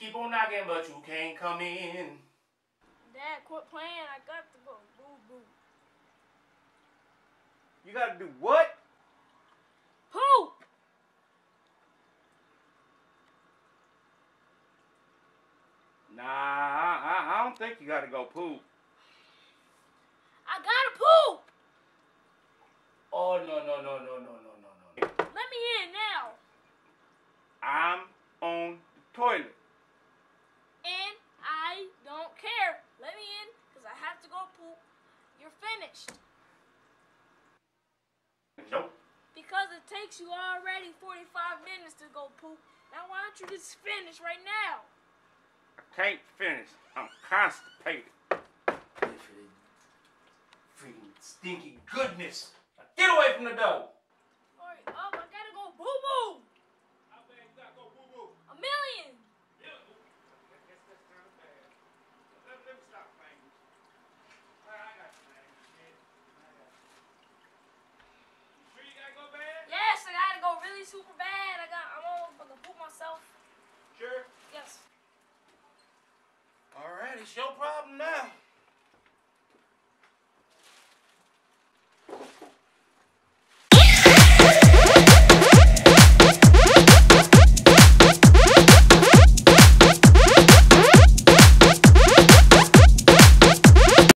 Keep on knocking, but you can't come in. Dad, quit playing. I got to go. Boo boo. You gotta do what? Poop. Nah, I, I, I don't think you gotta go poop. I gotta poop. Oh no no no no no no no no. Let me in now. I'm on the toilet. And I don't care. Let me in because I have to go poop. You're finished. Nope. Because it takes you already 45 minutes to go poop. Now why don't you just finish right now? I can't finish. I'm constipated. Freaking stinky goodness. Now Get away from the door. Hurry up, I gotta go boo boo. How bad you gotta go boo boo? A million. Yes, I gotta go really super bad. I got I'm almost gonna poop myself. Sure. Yes. All right, it's your problem now.